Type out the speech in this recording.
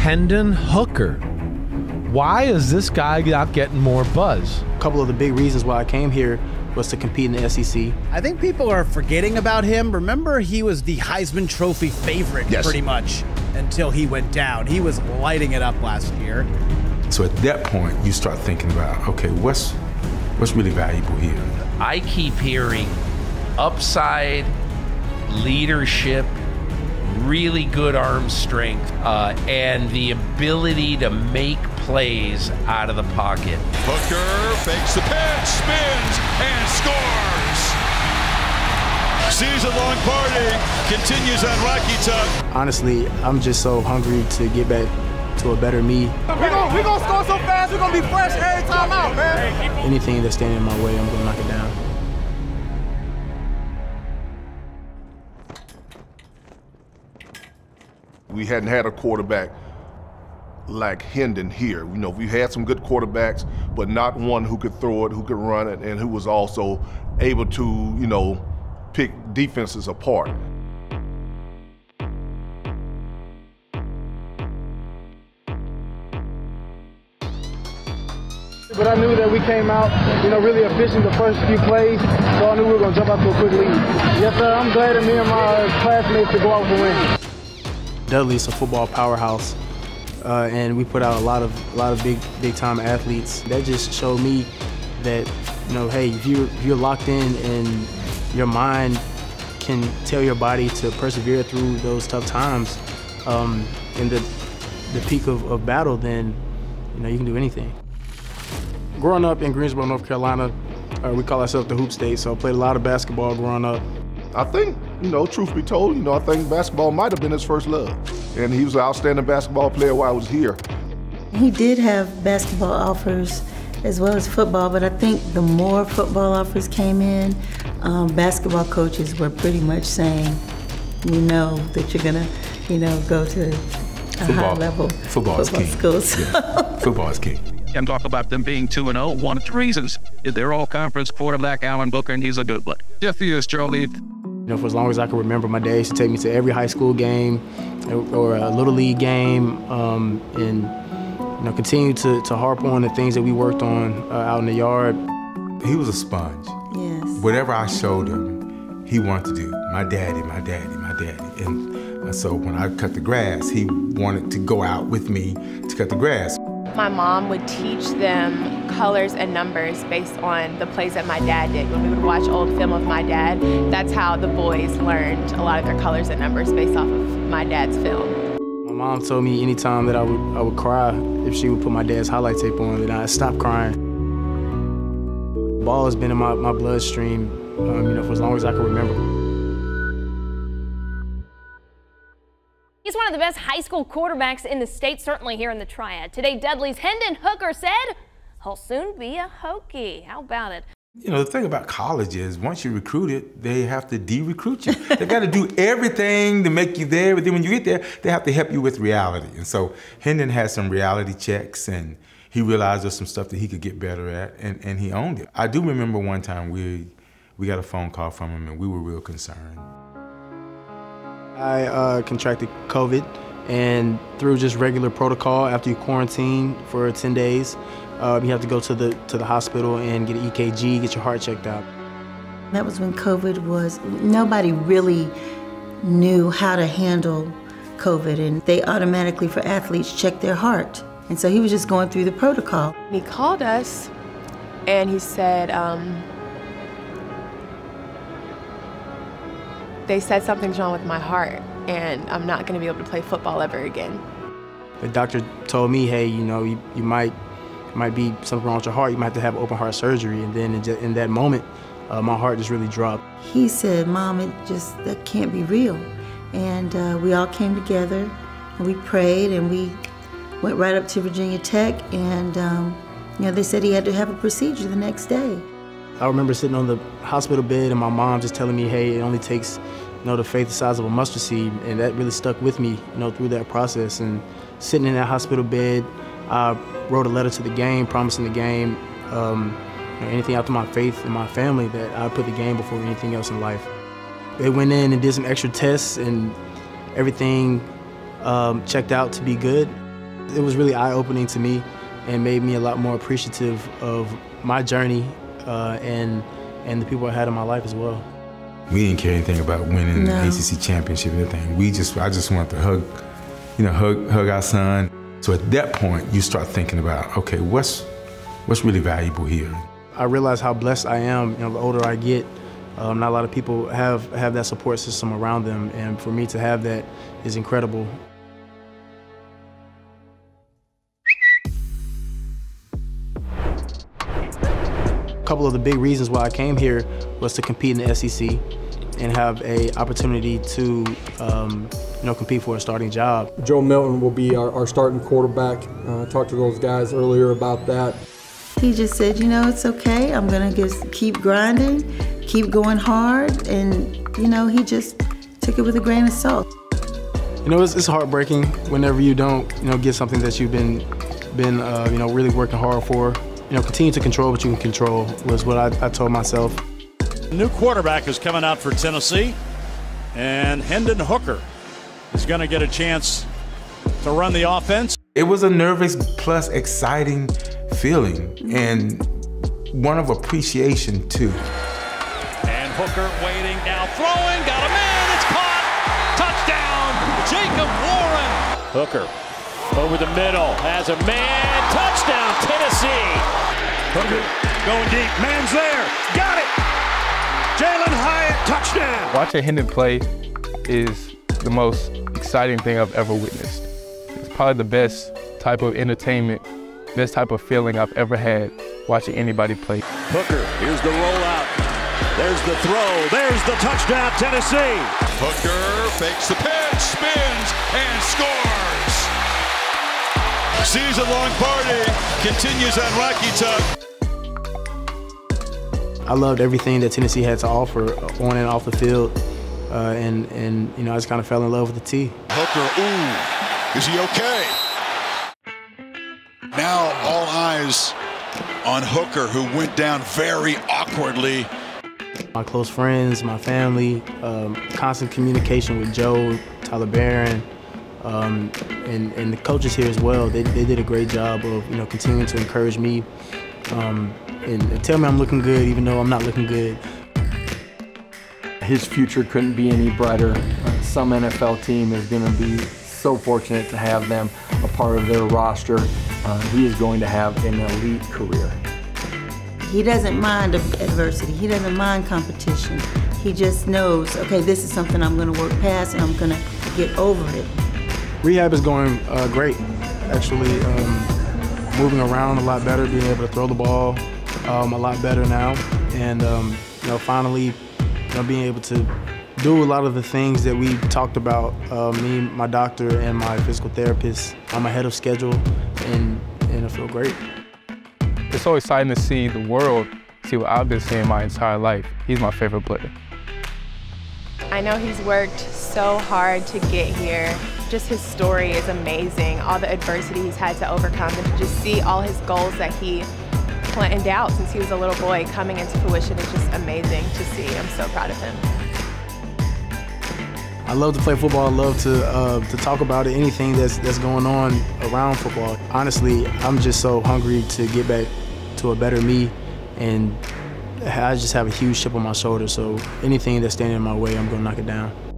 Hendon Hooker. Why is this guy not getting more buzz? A couple of the big reasons why I came here was to compete in the SEC. I think people are forgetting about him. Remember, he was the Heisman Trophy favorite Yes. pretty much until he went down. He was lighting it up last year. So at that point, you start thinking about, okay, what's what's really valuable here? I keep hearing upside, leadership, really good arm strength, uh, and the ability to make plays out of the pocket. Hooker fakes the pitch, spins, and scores. Season long party continues on Rocky Top. Honestly, I'm just so hungry to get back to a better me. We're gonna, we gonna score so fast, we're gonna be fresh every time out, man. Anything that's standing in my way, I'm gonna knock it down. We hadn't had a quarterback like Hendon here. You know, we had some good quarterbacks, but not one who could throw it, who could run it, and who was also able to, you know, pick defenses apart. But I knew that we came out, you know, really efficient the first few plays, so I knew we were gonna jump out to a quick lead. Yes, sir. I'm glad that me and my classmates could go out with a win. Dudley's a football powerhouse, uh, and we put out a lot of a lot of big big time athletes. That just showed me that you know, hey, if you if you're locked in and your mind can tell your body to persevere through those tough times um, in the the peak of, of battle, then you know you can do anything. Growing up in Greensboro, North Carolina, uh, we call ourselves the Hoop State, so I played a lot of basketball growing up. I think, you know, truth be told, you know, I think basketball might have been his first love. And he was an outstanding basketball player while I was here. He did have basketball offers as well as football, but I think the more football offers came in, um, basketball coaches were pretty much saying, "You know that you're gonna, you know, go to a high level football is king. schools." Yeah. Football is king. and talk about them being 2 and 0. One of the reasons is their all conference quarterback, Alan Hooker, and he's a good one. Jeff is Charlie. You know, for as long as I can remember, my dad used to take me to every high school game or a little league game, um, and you know, continue to, to harp on the things that we worked on uh, out in the yard. He was a sponge. yes. Whatever I showed him, he wanted to do. My daddy, my daddy, my daddy. And uh, so when I cut the grass, he wanted to go out with me to cut the grass. My mom would teach them colors and numbers based on the plays that my dad did. When we would watch old film of my dad, that's how the boys learned a lot of their colors and numbers based off of my dad's film. My mom told me anytime that I would I would cry if she would put my dad's highlight tape on, then I'd stop crying. Ball has been in my, my bloodstream, um, you know, for as long as I can remember. Of the best high school quarterbacks in the state, certainly here in the Triad. Today, Dudley's Hendon Hooker said he'll soon be a Hokie. How about it? You know, the thing about college is once you're recruited, they have to de-recruit you. they got to do everything to make you there, but then when you get there, they have to help you with reality. And so Hendon had some reality checks and he realized there's some stuff that he could get better at and, and he owned it. I do remember one time we, we got a phone call from him and we were real concerned. I uh, contracted COVID, and through just regular protocol, after you quarantine for 10 days, uh, you have to go to the to the hospital and get an EKG, get your heart checked out. That was when COVID was, nobody really knew how to handle COVID, and they automatically, for athletes, check their heart. And so he was just going through the protocol. He called us and he said, um, they said something's wrong with my heart and I'm not going to be able to play football ever again. The doctor told me, hey, you know, you, you might might be something wrong with your heart. You might have to have open heart surgery. And then in, in that moment, uh, my heart just really dropped. He said, Mom, it just, that can't be real. And uh, we all came together and we prayed and we went right up to Virginia Tech and, um, you know, they said he had to have a procedure the next day. I remember sitting on the hospital bed and my mom just telling me, hey, it only takes, you know, the faith the size of a mustard seed. And that really stuck with me, you know, through that process. And sitting in that hospital bed, I wrote a letter to the game, promising the game, um, you know, anything after my faith and my family, that I'd put the game before anything else in life. They went in and did some extra tests and everything um, checked out to be good. It was really eye-opening to me and made me a lot more appreciative of my journey uh, and, and the people I had in my life as well. We didn't care anything about winning No. the ACC championship or anything. We just, I just wanted to hug, you know, hug, hug our son. So at that point, you start thinking about, okay, what's, what's really valuable here? I realize how blessed I am. You know, the older I get, um, not a lot of people have have that support system around them, and for me to have that is incredible. Couple of the big reasons why I came here was to compete in the SEC and have a opportunity to, um, you know, compete for a starting job. Joe Milton will be our, our starting quarterback. Uh, talked to those guys earlier about that. He just said, you know, it's okay. I'm gonna just keep grinding, keep going hard, and you know, he just took it with a grain of salt. You know, it's, it's heartbreaking whenever you don't, you know, get something that you've been, been, uh, you know, really working hard for. You know, continue to control what you can control was what I, I told myself. New quarterback is coming out for Tennessee, and Hendon Hooker is going to get a chance to run the offense. It was a nervous plus exciting feeling and one of appreciation too. And Hooker waiting now, throwing, got a man, it's caught, touchdown, Jacob Warren. Hooker over the middle, has a man, touchdown, Tennessee. Hooker going deep, man's there, got it. Jalin Hyatt, touchdown. Watching Hendon play is the most exciting thing I've ever witnessed. It's probably the best type of entertainment, best type of feeling I've ever had watching anybody play. Hooker, here's the rollout. There's the throw. There's the touchdown, Tennessee. Hooker fakes the pitch, spins, and scores. Season-long party continues on Rocky Top. I loved everything that Tennessee had to offer on and off the field, uh, and and you know I just kind of fell in love with the T. Hooker, ooh, is he okay? Now all eyes on Hooker, who went down very awkwardly. My close friends, my family, um, constant communication with Joe, Tyler Baron, um, and, and the coaches here as well. They, they did a great job of you know continuing to encourage me um, and, and tell me I'm looking good even though I'm not looking good. His future couldn't be any brighter. Uh, some NFL team is going to be so fortunate to have them a part of their roster. Uh, he is going to have an elite career. He doesn't mind adversity. He doesn't mind competition. He just knows, okay, this is something I'm going to work past and I'm going to get over it. Rehab is going uh, great. Actually, um, moving around a lot better, being able to throw the ball um, a lot better now, and um, you know, finally, you know, being able to do a lot of the things that we talked about. Uh, me, my doctor, and my physical therapist. I'm ahead of schedule, and and I feel great. It's so exciting to see the world see what I've been seeing my entire life. He's my favorite player. I know he's worked so hard to get here. Just his story is amazing. All the adversity he's had to overcome and to just see all his goals that he planned out since he was a little boy coming into fruition is just amazing to see. I'm so proud of him. I love to play football. I love to uh, to talk about it, anything that's that's going on around football. Honestly, I'm just so hungry to get back to a better me, and I just have a huge chip on my shoulder. So anything that's standing in my way, I'm gonna knock it down.